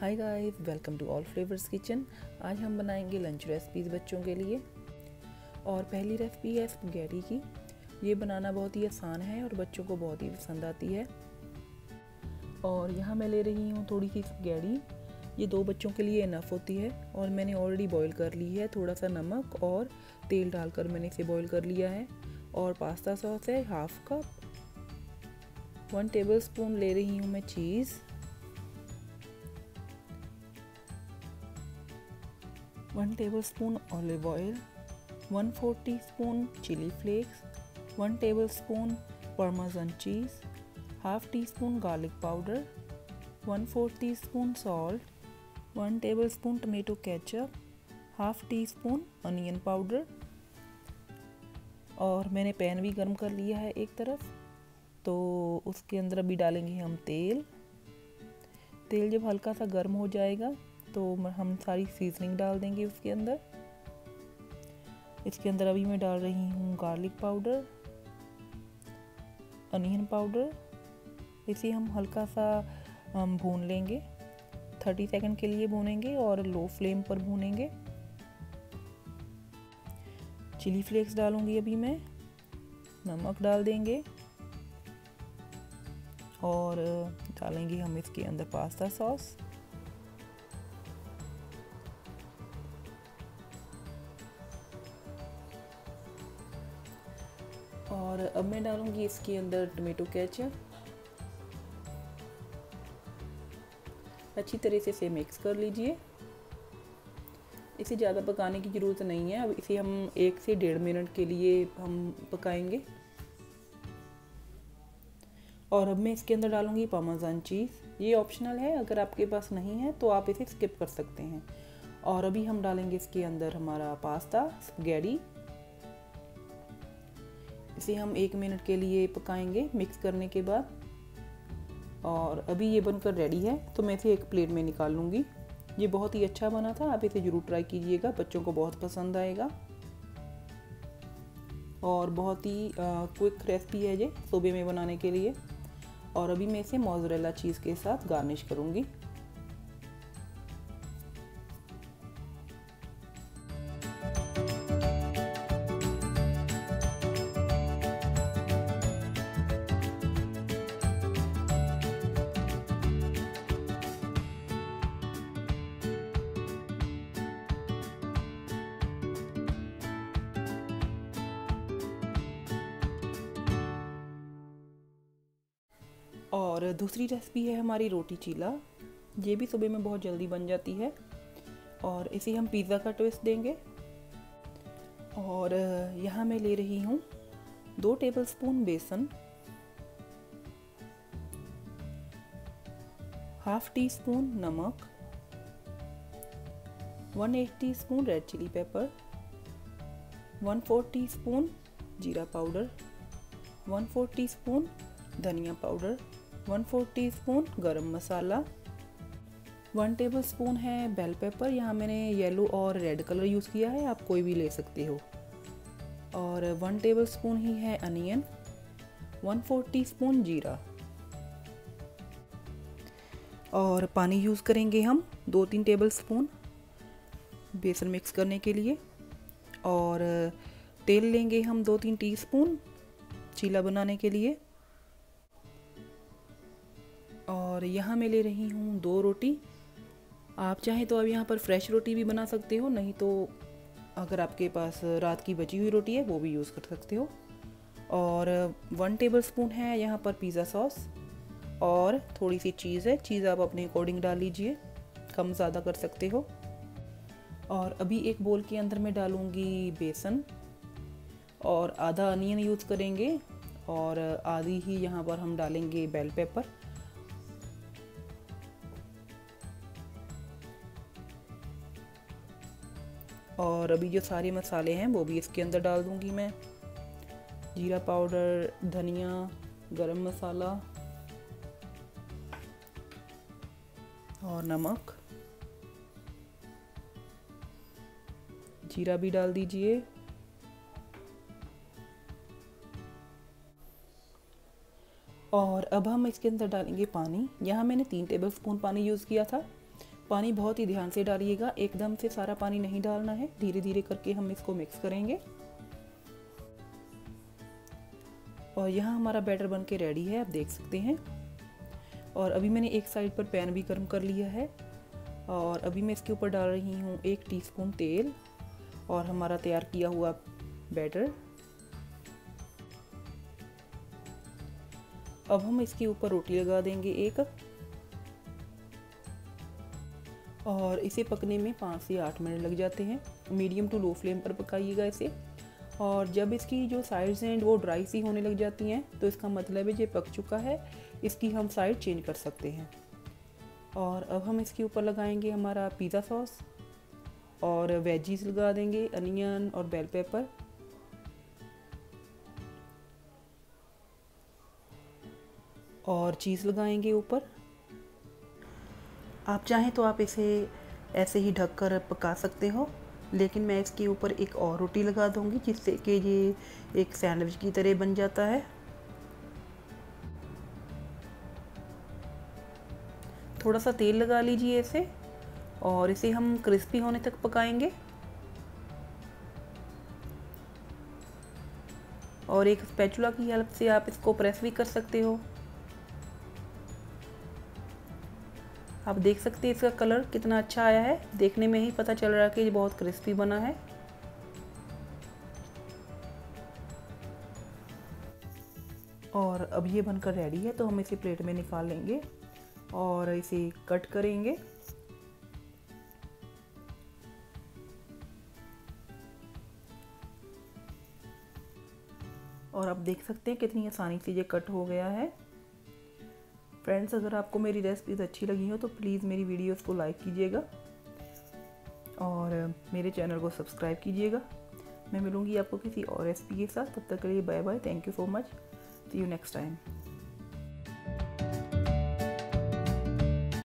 Hi guys welcome to all flavours kitchen आज हम बनाएँगे लंच रेसिपीज़ बच्चों के लिए। और पहली रेसिपी है स्पगैटी की। ये बनाना बहुत ही आसान है और बच्चों को बहुत ही पसंद आती है। और यहाँ मैं ले रही हूँ थोड़ी सी स्पगैटी ये दो बच्चों के लिए इनफ होती है। और मैंने ऑलरेडी बॉईल कर ली है थोड़ा सा नमक और तेल डालकर मैंने इसे बॉईल कर लिया है। और पास्ता सॉस है half cup one tablespoon ले रही हूँ मैं cheese one tablespoon olive oil, one four teaspoon chilli flakes, one tablespoon parmesan cheese half teaspoon garlic powder one four teaspoon salt one tablespoon tomato ketchup half teaspoon onion powder और मैंने pan भी गर्म कर लिया है एक तरफ़। तो उसके अंदर अभी डालेंगे हम तेल। तेल जब हल्का सा गर्म हो जाएगा तो हम सारी सीजनिंग डाल देंगे उसके अंदर। इसके अंदर अभी मैं डाल रही हूँ गार्लिक पाउडर अनियन पाउडर इसे हम हल्का सा भून लेंगे। थर्टी सेकंड के लिए भूनेंगे और लो फ्लेम पर भूनेंगे। चिली फ्लेक्स डालूँगी अभी मैं। नमक डाल देंगे। और डालेंगे हम इसके अंदर पास्ता सॉस और अब मैं डालूँगी इसके अंदर टमेटो केचप अच्छी तरह से इसे मिक्स कर लीजिए। इसे ज़्यादा पकाने की ज़रूरत नहीं है। अब इसे हम एक से डेढ़ मिनट के लिए हम पकाएँगे। और अब मैं इसके अंदर डालूँगी पामाजान चीज़ ये ऑप्शनल है, अगर आपके पास नहीं है तो आप इसे स्किप कर सकते हैं। और अभी हम डालेंगे इसके अंदर हमारा पास्ता स्पगैडी इसे हम एक मिनट के लिए पकाएँगे मिक्स करने के बाद। और अभी ये बनकर रेडी है तो मैं इसे एक प्लेट में निकाल लूँगी। ये बहुत ही अच्छा बना था, आप इसे ज़रूर ट्राई कीजिएगा, बच्चों को बहुत पसंद आएगा। और बहुत ही क्विक रेसिपी है ये सुबह में बनाने के लिए। और अभी मैं इसे मोजरेला चीज़ के साथ गार्निश करूँगी। और दूसरी रेसिपी है हमारी रोटी चीला। ये भी सुबह में बहुत जल्दी बन जाती है और इसे हम पिज़्ज़ा का ट्विस्ट देंगे। और यहाँ मैं ले रही हूँ दो टेबलस्पून बेसन हाफ़ टी स्पून नमक one eight teaspoon red chilli pepper one four teaspoon जीरा powder one four teaspoon धनिया powder one four teaspoon गर्म मसाला, वन टेबल स्पून है बेल पेपर। यहाँ मैंने येलो और रेड कलर यूज़ किया है, आप कोई भी ले सकते हो। और वन टेबल स्पून ही है onion, one four teaspoon जीरा। और पानी यूज़ करेंगे हम दो तीन टेबल स्पून बेसन मिक्स करने के लिए। और तेल लेंगे हम दो तीन टीस्पून चीला बनाने के लिए। और यहाँ मैं ले रही हूँ दो रोटी। आप चाहें तो अब यहाँ पर फ्रेश रोटी भी बना सकते हो, नहीं तो अगर आपके पास रात की बची हुई रोटी है, वो भी यूज़ कर सकते हो। और वन टेबल स्पून है यहाँ पर पिज़्ज़ा सॉस और थोड़ी सी चीज़ है। चीज़ आप अपने अकॉर्डिंग डाल लीजिए, कम ज़्यादा कर सकते हो। और अभी एक बोल के अंदर मैं डालूँगी बेसन और आधा अनियन यूज़ करेंगे और आधी ही यहाँ पर हम डालेंगे बेल पेपर और अभी जो सारे मसाले हैं, वो भी इसके अंदर डाल दूँगी मैं। जीरा पाउडर, धनिया, गरम मसाला और नमक। जीरा भी डाल दीजिए। और अब हम इसके अंदर डालेंगे पानी। यहाँ मैंने तीन टेबल स्पून पानी यूज़ किया था। पानी बहुत ही ध्यान से डालिएगा। एकदम से सारा पानी नहीं डालना है। धीरे धीरे करके हम इसको मिक्स करेंगे। और यहाँ हमारा बैटर बन के रेडी है, आप देख सकते हैं। और अभी मैंने एक साइड पर पैन भी गर्म कर लिया है। और अभी मैं इसके ऊपर डाल रही हूँ एक टीस्पून तेल। और हमारा तैयार किया हुआ बैटर अब हम इसके ऊपर रोटी लगा देंगे एक। और इसे पकने में पाँच से आठ मिनट लग जाते हैं। मीडियम टू लो फ्लेम पर पकाइएगा इसे। और जब इसकी जो साइड्स हैं, वो ड्राई सी होने लग जाती हैं तो इसका मतलब है ये पक चुका है। इसकी हम साइड चेंज कर सकते हैं। और अब हम इसके ऊपर लगाएँगे हमारा पिज़्ज़ा सॉस और वेजीज लगा देंगे अनियन और बेल पेपर और चीज़ लगाएँगे ऊपर। आप चाहें तो आप इसे ऐसे ही ढक कर पका सकते हो, लेकिन मैं इसके ऊपर एक और रोटी लगा दूँगी, जिससे कि ये एक सैंडविच की तरह बन जाता है। थोड़ा सा तेल लगा लीजिए इसे, और इसे हम क्रिस्पी होने तक पकाएँगे। और एक स्पैचुला की हेल्प से आप इसको प्रेस भी कर सकते हो। आप देख सकते हैं इसका कलर कितना अच्छा आया है। देखने में ही पता चल रहा है कि ये बहुत क्रिस्पी बना है। और अब ये बनकर रेडी है तो हम इसे प्लेट में निकाल लेंगे और इसे कट करेंगे। और आप देख सकते हैं कितनी आसानी से ये कट हो गया है। फ्रेंड्स अगर आपको मेरी रेसिपीज़ अच्छी लगी हो तो प्लीज़ मेरी वीडियोस को लाइक कीजिएगा और मेरे चैनल को सब्सक्राइब कीजिएगा। मैं मिलूँगी आपको किसी और रेसिपी के साथ। तब तक के लिए bye bye thank you so much see you next time